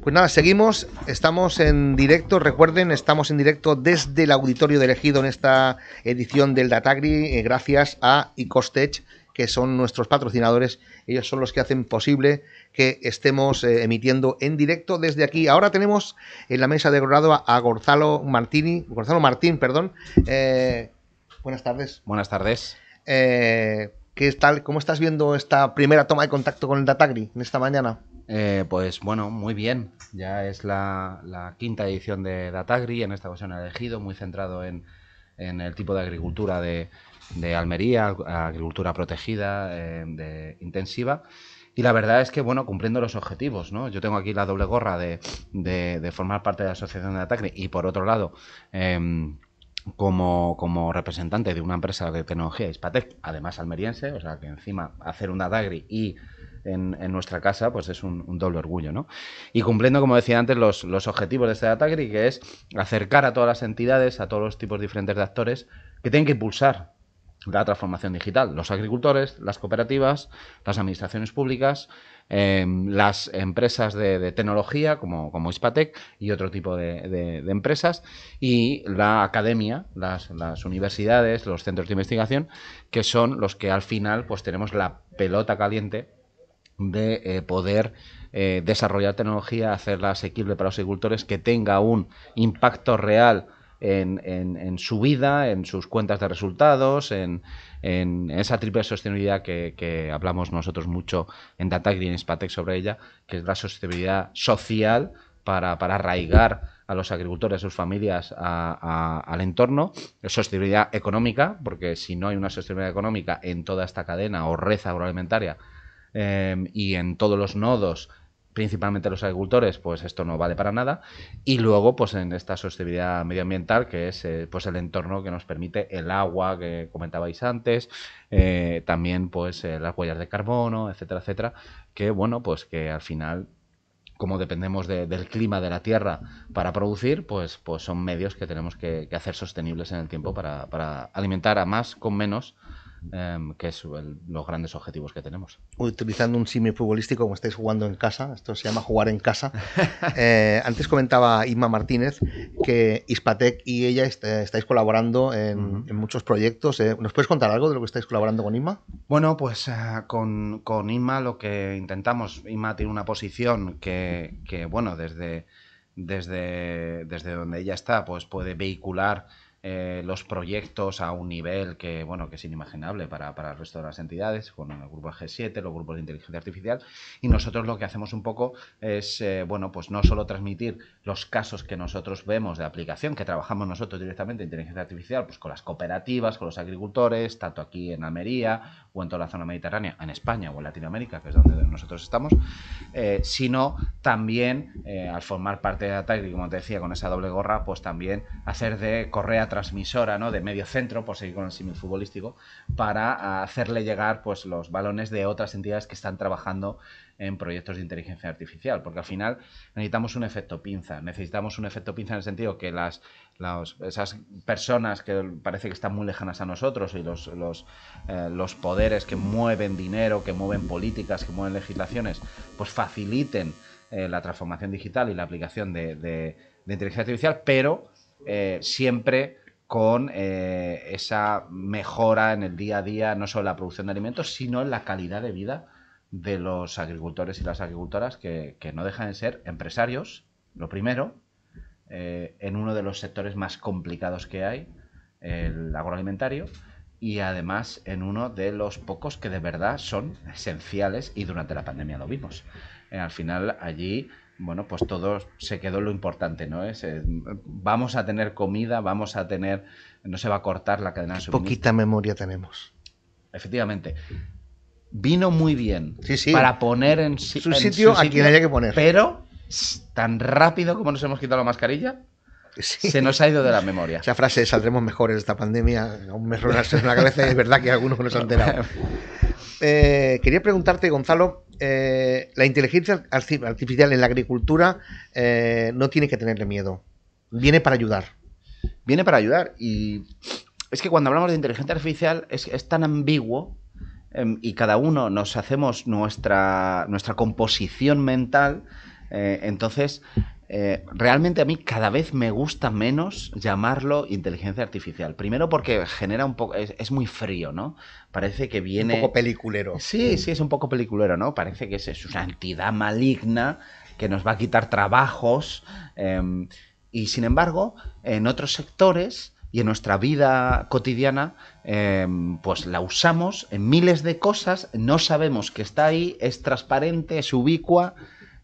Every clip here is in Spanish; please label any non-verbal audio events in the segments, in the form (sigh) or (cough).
Pues nada, seguimos, estamos en directo, recuerden, estamos en directo desde el auditorio de elegido en esta edición del Datagri, eh, gracias a Icostech, que son nuestros patrocinadores, ellos son los que hacen posible que estemos eh, emitiendo en directo desde aquí. Ahora tenemos en la mesa de grado a, a Gonzalo Martini, Gonzalo Martín, perdón. Eh, buenas tardes. Buenas tardes. ¿qué tal, ¿Cómo estás viendo esta primera toma de contacto con el Datagri en esta mañana? Eh, pues bueno, muy bien. Ya es la, quinta edición de Datagri, en esta ocasión elegido, muy centrado en, en el tipo de agricultura de, Almería, agricultura protegida, eh, de, intensiva. Y la verdad es que, bueno, cumpliendo los objetivos, ¿no? Yo tengo aquí la doble gorra de, de, formar parte de la asociación de Datagri y, por otro lado, eh, como, como, representante de una empresa de tecnología, Ispatec, además almeriense, o sea que encima hacer un Datagri y en, nuestra casa, pues es un, doble orgullo, ¿no? Y cumpliendo, como decía antes, los, los objetivos de este Datagri, que es acercar a todas las entidades, a todos los tipos diferentes de actores que tienen que impulsar la transformación digital. Los agricultores, las cooperativas, las administraciones públicas, eh, las empresas de, tecnología como, como Ispatec y otro tipo de empresas y la academia, las, las, universidades, los centros de investigación, que son los que al final pues tenemos la pelota caliente de eh, poder eh, desarrollar tecnología, hacerla asequible para los agricultores, que tenga un impacto real en, en, su vida, en sus cuentas de resultados, en, en esa triple sostenibilidad que, que, hablamos nosotros mucho en Datagri y en Spatec sobre ella, que es la sostenibilidad social para, para arraigar a los agricultores, a sus familias, al entorno, sostenibilidad económica, porque si no hay una sostenibilidad económica en toda esta cadena o red agroalimentaria eh, y en todos los nodos principalmente los agricultores, pues esto no vale para nada. Y luego, pues en esta sostenibilidad medioambiental, que es eh, pues el entorno que nos permite el agua que comentabais antes, eh, también pues eh, las huellas de carbono, etcétera, etcétera, que bueno, pues que al final como dependemos de, del clima de la Tierra para producir, pues, pues son medios que tenemos que, hacer sostenibles en el tiempo para alimentar a más con menos Um, que es el, los grandes objetivos que tenemos. Utilizando un símil futbolístico como estáis jugando en casa, esto se llama jugar en casa. (laughs) eh, antes comentaba Isma Martínez que Ispatec y ella est estáis colaborando en, uh -huh. en muchos proyectos. Eh, ¿Nos puedes contar algo de lo que estáis colaborando con Isma? Bueno, pues uh, con, con Isma lo que intentamos, Isma tiene una posición que, que bueno, desde, desde, desde donde ella está, pues puede vehicular eh, los proyectos a un nivel que, bueno, que es inimaginable para, para, el resto de las entidades, con el grupo G7, los grupos de inteligencia artificial, y nosotros lo que hacemos un poco es, eh, bueno, pues no solo transmitir los casos que nosotros vemos de aplicación, que trabajamos nosotros directamente en inteligencia artificial, pues con las cooperativas, con los agricultores, tanto aquí en Almería o en toda la zona mediterránea, en España o en Latinoamérica, que es donde nosotros estamos, eh, sino también, al formar parte de Atagri, como te decía, con esa doble gorra, pues también hacer de correa transmisora. De medio centro, por seguir con el símil futbolístico, para hacerle llegar pues los balones de otras entidades que están trabajando en proyectos de inteligencia artificial, porque al final necesitamos un efecto pinza, necesitamos un efecto pinza en el sentido que las, esas personas que parece que están muy lejanas a nosotros y los, los, eh, poderes que mueven dinero, que mueven políticas, que mueven legislaciones, pues faciliten eh, la transformación digital y la aplicación de, de inteligencia artificial, pero eh, siempre con eh, esa mejora en el día a día, no solo en la producción de alimentos, sino en la calidad de vida de los agricultores y las agricultoras que, que no dejan de ser empresarios, lo primero, eh, en uno de los sectores más complicados que hay, el agroalimentario, y además en uno de los pocos que de verdad son esenciales y durante la pandemia lo vimos. Al final allí bueno, pues todo se quedó lo importante, ¿no? Es, eh, vamos a tener comida, vamos a tener, no se va a cortar la cadena de suministro. Poquita memoria tenemos. Efectivamente. Vino muy bien sí, sí. para poner en, su, en sitio su a quien haya que poner. Pero tan rápido como nos hemos quitado la mascarilla, Sí. se nos ha ido de la memoria. (laughs) Esa frase, saldremos mejores de esta pandemia, aún me ruena en la cabeza y es verdad que algunos nos han enterado. (laughs) Eh, quería preguntarte, Gonzalo, eh, la inteligencia artificial en la agricultura eh, no tiene que tenerle miedo, viene para ayudar. Viene para ayudar y es que cuando hablamos de inteligencia artificial es, es tan ambiguo eh, y cada uno nos hacemos nuestra, nuestra composición mental entonces, eh, realmente a mí cada vez me gusta menos llamarlo inteligencia artificial. Primero porque genera un poco, es, muy frío, ¿no? Parece que viene... Un poco peliculero. Sí, sí, es un poco peliculero, ¿no? Parece que es, una entidad maligna que nos va a quitar trabajos. Em, y sin embargo, en otros sectores y en nuestra vida cotidiana, em, pues la usamos en miles de cosas, no sabemos que está ahí, es transparente, es ubicua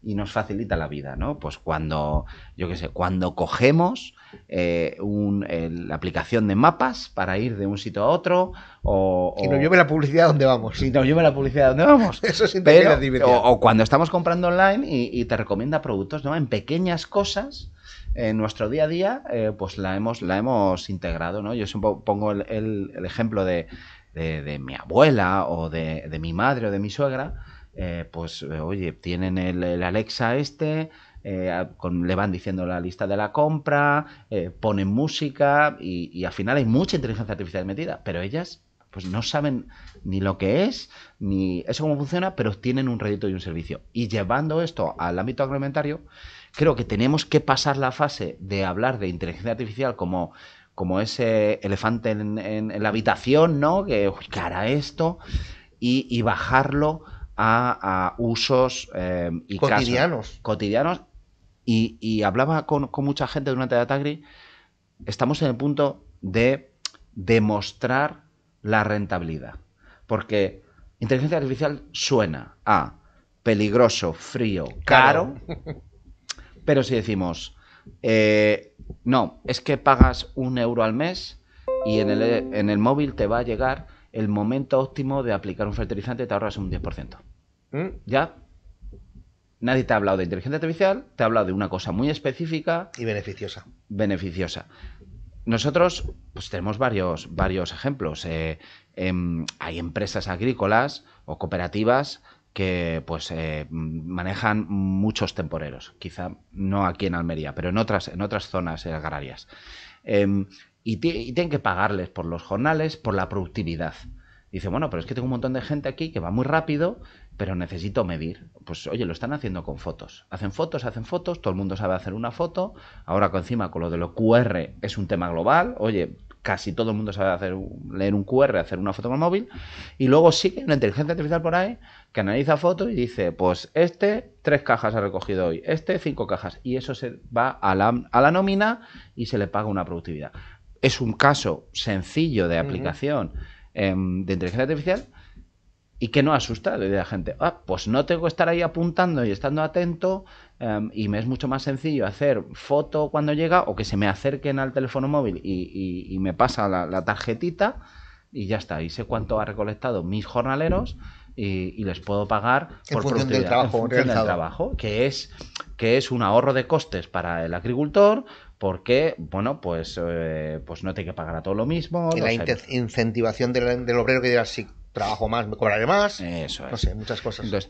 y nos facilita la vida, ¿no? Pues cuando, yo qué sé, cuando cogemos eh, la aplicación de mapas para ir de un sitio a otro o... Que nos lleve la publicidad a donde vamos. Si nos lleve la publicidad a donde vamos. (laughs) Eso es Pero, o, o, cuando estamos comprando online y, te recomienda productos, ¿no? En pequeñas cosas en nuestro día a día, eh, pues la hemos, la hemos integrado, ¿no? Yo pongo el, ejemplo de, mi abuela o de, de mi madre o de mi suegra, eh, pues eh, oye, tienen el, Alexa este, eh, le van diciendo la lista de la compra, ponen música y, al final hay mucha inteligencia artificial metida, pero ellas pues no saben ni lo que es, ni eso cómo funciona, pero tienen un rédito y un servicio. Y llevando esto al ámbito agroalimentario, creo que tenemos que pasar la fase de hablar de inteligencia artificial como, como ese elefante en, la habitación, ¿no? Que, uy, cara, esto, y, y bajarlo a, usos eh, y cotidianos. cotidianos. Y, hablaba con, mucha gente durante la Tagri. Estamos en el punto de demostrar la rentabilidad. Porque inteligencia artificial suena a peligroso, frío, caro. (laughs) pero si decimos, eh, no, es que pagas un euro al mes y en el, en el móvil te va a llegar el momento óptimo de aplicar un fertilizante te ahorras un 10%. ¿Mm? Ya nadie te ha hablado de inteligencia artificial, te ha hablado de una cosa muy específica. Y beneficiosa. Beneficiosa. Nosotros pues tenemos varios, varios ejemplos. Eh, em, hay empresas agrícolas o cooperativas que pues eh, manejan muchos temporeros, quizá no aquí en Almería, pero en otras, en otras zonas agrarias. Y, tienen que pagarles por los jornales, por la productividad. Dice, bueno, pero es que tengo un montón de gente aquí que va muy rápido, pero necesito medir. Pues oye, lo están haciendo con fotos. Hacen fotos, hacen fotos, todo el mundo sabe hacer una foto. Ahora con encima con lo de lo QR es un tema global. Oye, casi todo el mundo sabe hacer leer un QR, hacer una foto con el móvil. Y luego sigue una inteligencia artificial por ahí que analiza fotos y dice, pues este tres cajas ha recogido hoy, este cinco cajas. Y eso se va a la, a la nómina y se le paga una productividad es un caso sencillo de aplicación em, de inteligencia artificial y que no asusta de la gente. Ah, pues no tengo que estar ahí apuntando y estando atento em, y me es mucho más sencillo hacer foto cuando llega o que se me acerquen al teléfono móvil y, me pasa la, tarjetita y ya está. Y sé cuánto ha recolectado mis jornaleros y, les puedo pagar por función del trabajo, del trabajo, que es que es un ahorro de costes para el agricultor, porque, bueno, pues, eh, pues no te hay que pagar a todo lo mismo. Y la incentivación del, obrero que diga, si trabajo más, me cobraré más. Eso es. No sé, muchas cosas. Entonces,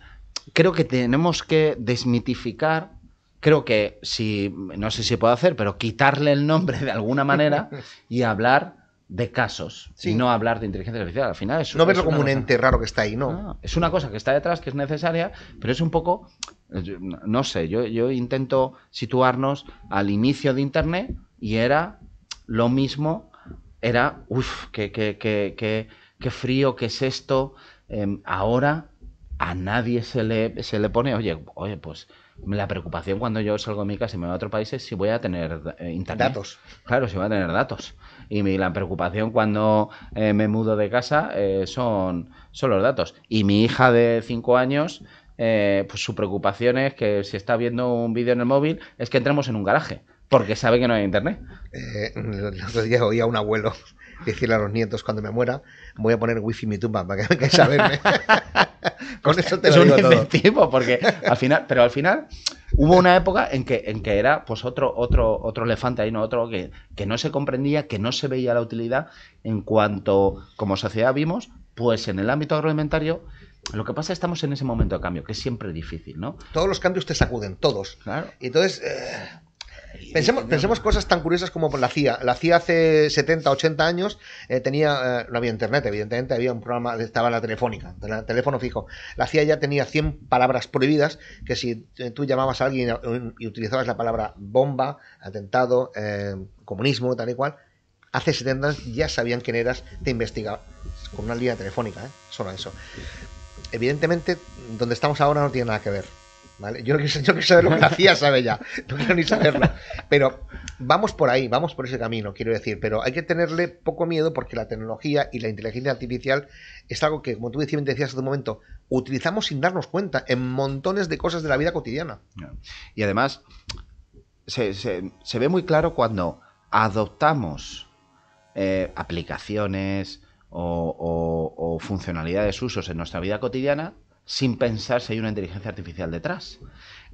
creo que tenemos que desmitificar, creo que si, no sé si puedo hacer, pero quitarle el nombre de alguna manera (laughs) y hablar de casos y no hablar de inteligencia artificial. Al final es No verlo como un ente raro que está ahí, ¿no? ¿no? Es una cosa que está detrás, que es necesaria, pero es un poco no sé, yo, yo intento situarnos al inicio de Internet y era lo mismo, era, uff, qué, qué, qué, qué, frío, qué es esto. Em, ahora a nadie se le, se le pone, oye, oye, pues la preocupación cuando yo salgo de mi casa y me voy a otro país es si voy a tener eh, internet. Datos. Claro, si voy a tener datos. Y mi, la preocupación cuando eh, me mudo de casa eh, son, son los datos. Y mi hija de 5 años eh, pues su preocupación es que si está viendo un vídeo en el móvil es que entremos en un garaje, porque sabe que no hay internet. Eh, el otro día oí a un abuelo decirle a los nietos cuando me muera, voy a poner wifi en mi tumba para que vengáis (laughs) saberme. Con eso te lo digo porque al final, pero al final hubo una época en que, en que era pues otro, otro, otro elefante ahí, no otro que, que no se comprendía, que no se veía la utilidad en cuanto como sociedad vimos, pues en el ámbito agroalimentario lo que pasa es que estamos en ese momento de cambio, que es siempre difícil, ¿no? Todos los cambios te sacuden, todos. Claro. Y entonces, eh, Pensemos, pensemos cosas tan curiosas como la CIA. La CIA hace 70, 80 años eh, tenía, eh, no había internet, evidentemente, había un programa, estaba la telefónica, el teléfono fijo. La CIA ya tenía 100 palabras prohibidas que si eh, tú llamabas a alguien y utilizabas la palabra bomba, atentado, comunismo, tal y cual, hace 70 años ya sabían quién eras, te investigaban con una línea telefónica, solo eso. Evidentemente, donde estamos ahora no tiene nada que ver yo, no quiero, saber lo que la CIA sabe ya, (laughs) no quiero ni saberlo. Pero vamos por ahí, vamos por ese camino, quiero decir. Pero hay que tenerle poco miedo porque la tecnología y la inteligencia artificial es algo que, como tú decías, decías hace un momento, utilizamos sin darnos cuenta en montones de cosas de la vida cotidiana. Y además, se, ve muy claro cuando adoptamos eh, aplicaciones o funcionalidades, usos en nuestra vida cotidiana sin pensar si hay una inteligencia artificial detrás.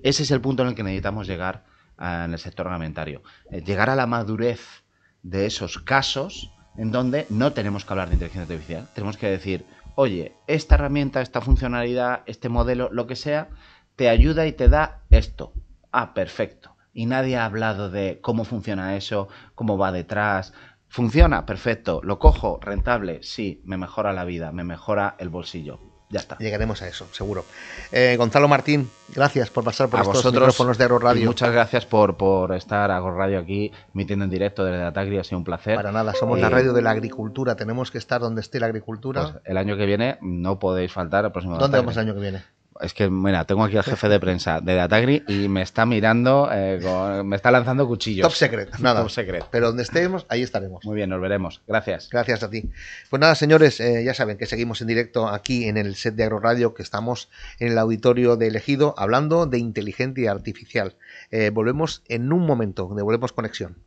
Ese es el punto en el que necesitamos llegar ah, en el sector alimentario. Eh, llegar a la madurez de esos casos en donde no tenemos que hablar de inteligencia artificial. Tenemos que decir, oye, esta herramienta, esta funcionalidad, este modelo, lo que sea, te ayuda y te da esto. Ah, perfecto. Y nadie ha hablado de cómo funciona eso, cómo va detrás. ¿Funciona? Perfecto. ¿Lo cojo? ¿Rentable? Sí, me mejora la vida, me mejora el bolsillo ya está. Llegaremos a eso, seguro. Eh, Gonzalo Martín, gracias por pasar por a estos micrófonos de Agro Radio. muchas gracias por, por estar Agro Radio aquí, emitiendo en directo desde Atagri, ha sido un placer. Para nada, somos la eh, radio de la agricultura, tenemos que estar donde esté la agricultura. Pues el año que viene no podéis faltar el próximo ¿Dónde vamos el año que viene? Es que, mira, tengo aquí al jefe de prensa de Datagri y me está mirando, eh, me está lanzando cuchillos. Top secret, (laughs) nada. Top secret. Pero donde estemos, ahí estaremos. Muy bien, nos veremos. Gracias. Gracias a ti. Pues nada, señores, eh, ya saben que seguimos en directo aquí en el set de Agroradio, que estamos en el auditorio de Elegido hablando de inteligencia artificial. Eh, volvemos en un momento, devolvemos conexión.